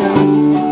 Música